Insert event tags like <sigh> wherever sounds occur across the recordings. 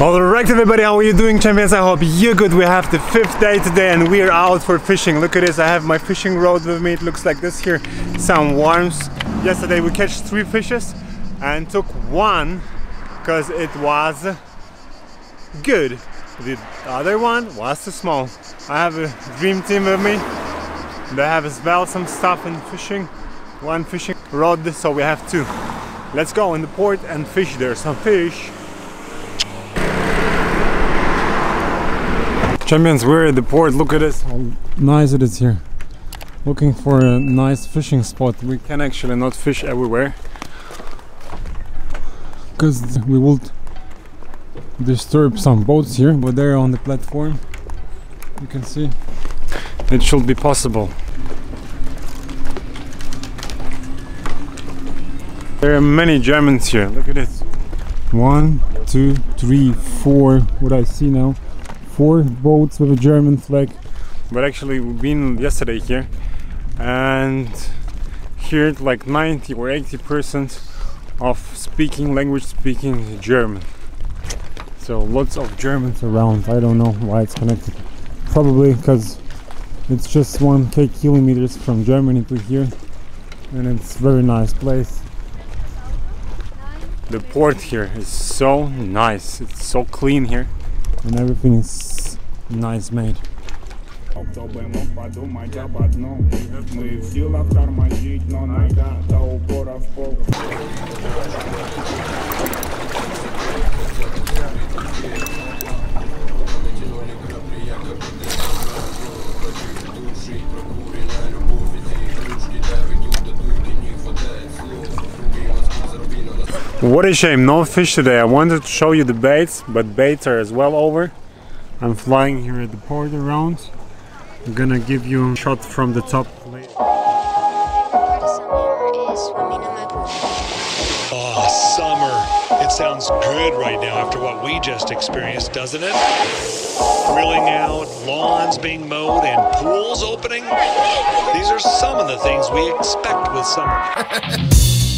Alright everybody, how are you doing champions? I hope you're good. We have the fifth day today and we're out for fishing. Look at this, I have my fishing rod with me. It looks like this here. Some worms. Yesterday we catch three fishes and took one because it was good. The other one was too small. I have a dream team with me. They have as well some stuff in fishing. One fishing rod, so we have two. Let's go in the port and fish there. Some fish. Champions, we're at the port. Look at this. How nice it is here. Looking for a nice fishing spot. We can actually not fish everywhere because we would disturb some boats here, but they're on the platform. You can see it should be possible. There are many Germans here. Look at this. One, two, three, four. What I see now four boats with a German flag. But actually we've been yesterday here and here like 90 or 80 percent of speaking language speaking German. So lots of Germans around. I don't know why it's connected. Probably because it's just 1k kilometers from Germany to here and it's very nice place. The port here is so nice. It's so clean here and everything is nice made. Кто бы мог подумать об одном Мы в силах тормозить, но нога до упора в пол What a shame, no fish today. I wanted to show you the baits, but baits are as well over. I'm flying here at the port around. I'm gonna give you a shot from the top later. Oh, summer. It sounds good right now after what we just experienced, doesn't it? Grilling out, lawns being mowed, and pools opening. These are some of the things we expect with summer. <laughs>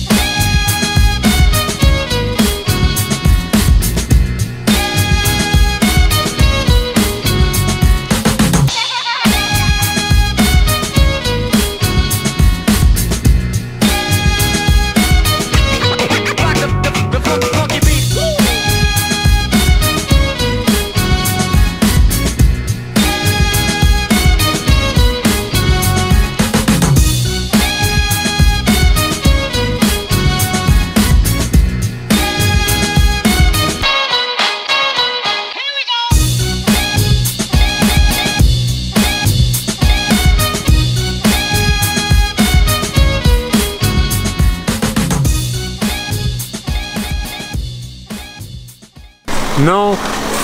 No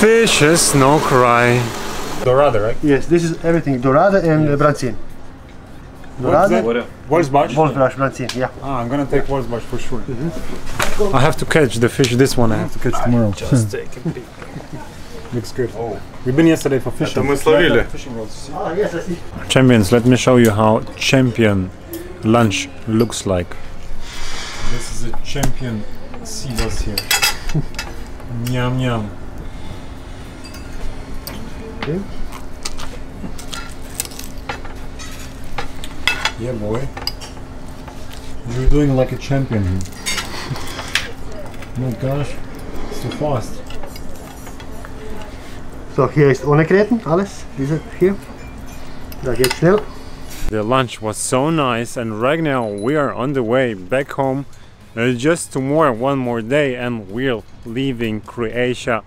fishes, no cry. Dorada, right? Yes, this is everything. Dorada and yes. Brancin. Dorada. Wolfsbarsch? Uh, Wolfsbarsch, Brancin, yeah. Ah, I'm gonna take Wolfsbarsch for sure. Mm -hmm. I have to catch the fish, this one I have to catch tomorrow. I <laughs> just take a peek. Looks good. Oh. We've been yesterday for fishing. Yeah, yeah, fishing ah, yes, I see. Champions, let me show you how champion lunch looks like. This is a champion sea bass here. <laughs> Yum yum. Okay. Yeah, boy. You're doing like a champion oh my gosh, so fast. So, hier ist ohne Gräten, alles, diese hier. Da geht's schnell. The lunch was so nice and right now we are on the way back home Uh, just tomorrow, one more day, and we're leaving Croatia